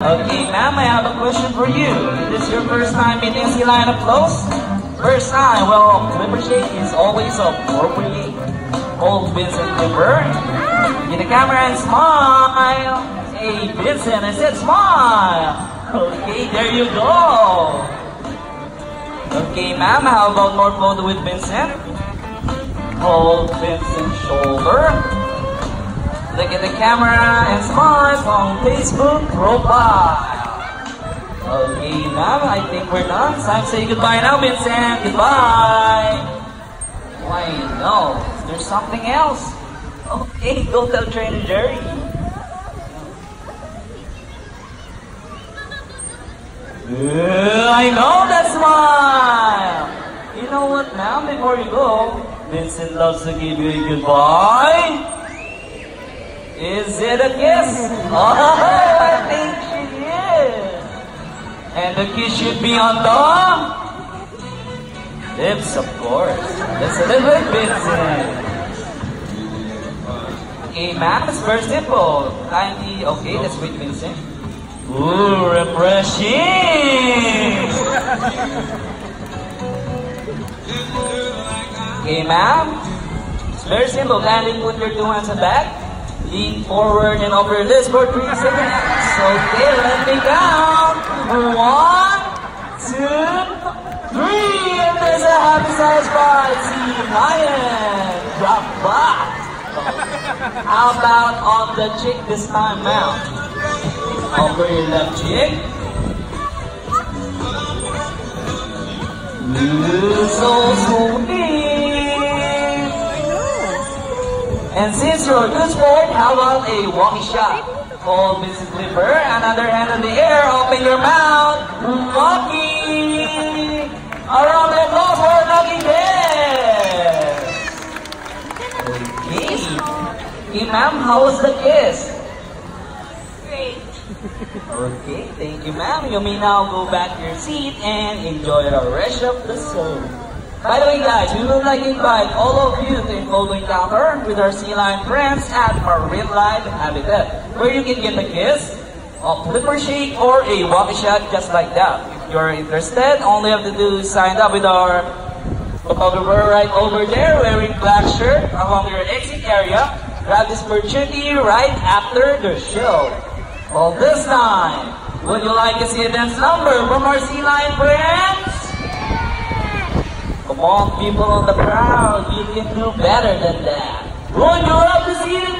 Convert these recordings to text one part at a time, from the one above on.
Okay, ma'am, I have a question for you. Is this your first time Sea Lion up close? First time, well, Shake is always a appropriate. Old Vincent Clipper. Get the camera and smile. Hey, Vincent, I said smile. Okay, there you go. Okay, ma'am, how about more photo with Vincent? Hold Vincent's shoulder. At the camera and smile on Facebook profile. Okay, ma'am, I think we're done. Time to say goodbye now, Vincent. Goodbye. Why, no. There's something else. Okay, go tell Trainer Jerry. Yeah, I know that smile. You know what, now before you go, Vincent loves to give you a goodbye. Is it a kiss? Oh, I think she is. And the kiss should be on the lips, of course. That's a little bit Vincent. Okay, ma'am, it's very simple. Kindly, okay, let's wait, Vincent. Ooh, refreshing! okay, ma'am. It's very simple. Kindly put your two hands back. Lean forward and over this for three seconds. So Okay, let me count. One, two, three. And there's a happy size by Team Lion. Drop back. How about on the cheek this time now? Over your left cheek. Ooh, so sweet. And since you're a good sport, how about a walkie shot? Hold Mrs. Clipper, another hand in the air, open your mouth, walkie! Around the applause for Lucky Kiss! Okay. Ma'am, how was the kiss? Great. Okay, thank you, ma'am. You may now go back to your seat and enjoy the rest of the show. By the way, guys, we would like to invite all of you to photo encounter with our sea lion friends at Marine Life Habitat, where you can get a kiss, a flipper shake, or a walkie shot just like that. If you're interested, you have to do sign up with our photographer right over there wearing black shirt along your exit area. Grab this opportunity right after the show. Well, this time, would you like to see a dance number from our sea lion friends? On, people on the crowd, you can do better than that. Love to see it dance?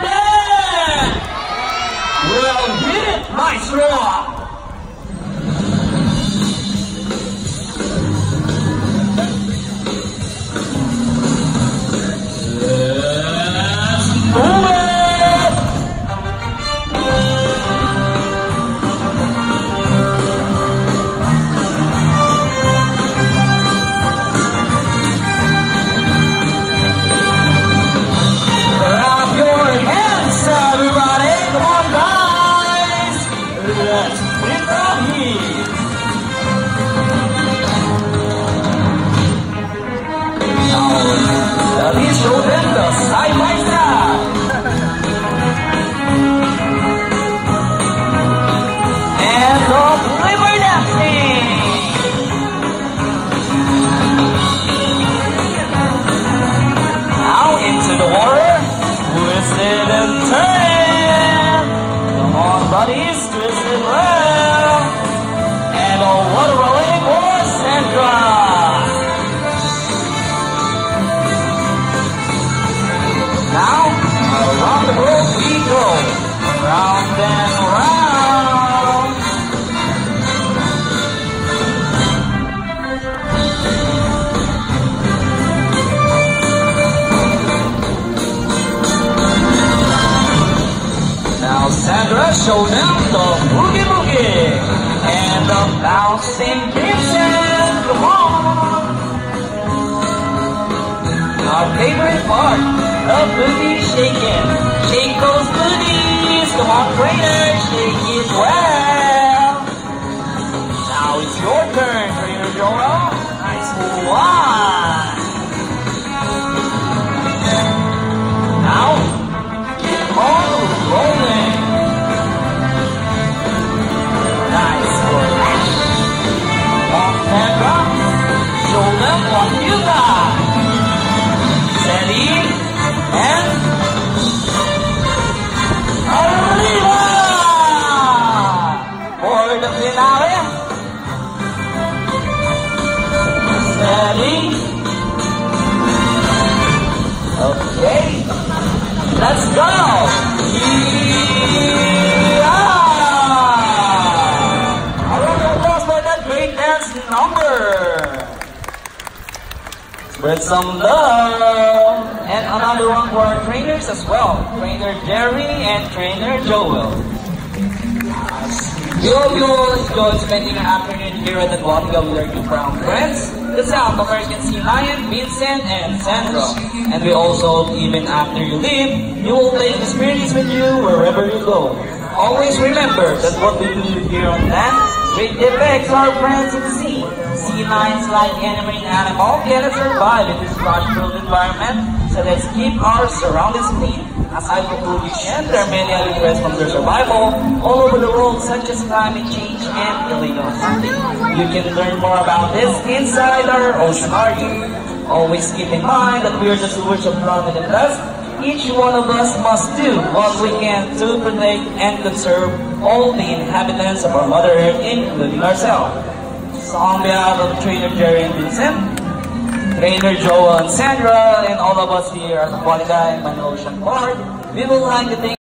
Come show them the boogie boogie and the bouncing Vincent. Come on. Our favorite part, the boogie shaking. Shake those booties. Come on, trainer, shake it well. Now it's your turn, Okay. Let's go! Number! Spread some love! And another one for our trainers as well. Trainer Jerry and Trainer Joel. We hope you all enjoyed spending your afternoon here at the Guatemala with our two brown friends, the South American Sea Lion, Vincent and Sandra. And we also, hope even after you leave, you will take experience with you wherever you go. Always remember that what we do here on land greatly affects our friends in the sea. Sea lions, like any marine animal, cannot survive in this flush-filled environment, so let's keep our surroundings clean. As I conclude this end, there are many other threats from their survival all over the world, such as climate change and illegal hunting. You can learn more about this inside our Oceanarium. Always keep in mind that we are the stewards of planet and dust. Each one of us must do what we can to protect and conserve all the inhabitants of our Mother Earth, including ourselves. So on behalf of Trainer Jerry and Vincent, Trainer Joel and Sandra, and all of us here at Qualidad and Ocean Park, we will like to thank